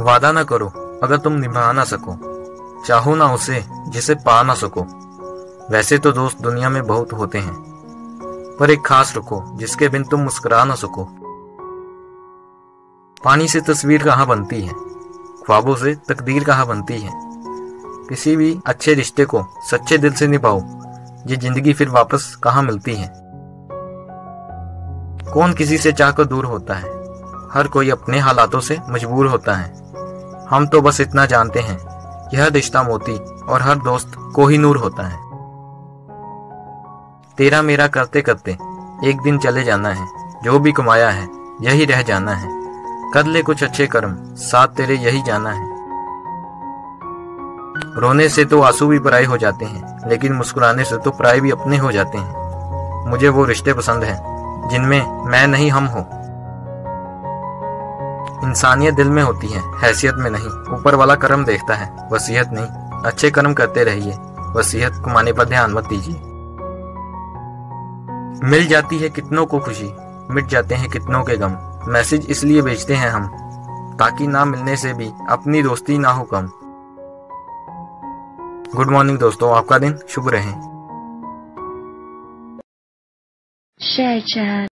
वादा ना करो, अगर तुम निभा ना सको। चाहो ना उसे, जिसे पा ना सको। वैसे तो दोस्त दुनिया में बहुत होते हैं, पर एक खास रखो जिसके बिन तुम मुस्कुरा ना सको। पानी से तस्वीर कहाँ बनती है? ख्वाबों से तकदीर कहाँ बनती है? किसी भी अच्छे रिश्ते को सच्चे दिल से निभाओ, ये ज़िंदगी फिर वापस कहाँ मिलती है? कौन किसी से चाहकर दूर होता है? हर कोई अपने हालातों से मजबूर होता है। हम तो बस इतना जानते हैं। यह रिश्ता मोती और हर दोस्त को ही नूर होता है। तेरा मेरा करते करते एक दिन चले जाना है, जो भी कमाया है, यही रह जाना है। कर ले कुछ अच्छे कर्म, साथ तेरे यही जाना है। रोने से तो आँसू भी पराए हो जाते हैं, लेकिन मुस्कुराने से तो पराए भी अपने हो जाते हैं। मुझे वो रिश्ते पसंद हैं, जिनमें मैं नहीं हम हो। इंसानियत दिल में होती है, हैसियत में नहीं। ऊपर वाला कर्म देखता है, वसीयत नहीं। अच्छे कर्म करते रहिए, वसीयत कमाने पर ध्यान मत दीजिए। मिल जाती है कितनों को खुशी, मिट जाते हैं कितनों के गम। मैसेज इसलिए भेजते हैं हम, ताकि ना मिलने से भी अपनी दोस्ती ना हो कम। गुड मॉर्निंग दोस्तों, आपका दिन शुभ रहे। Share chat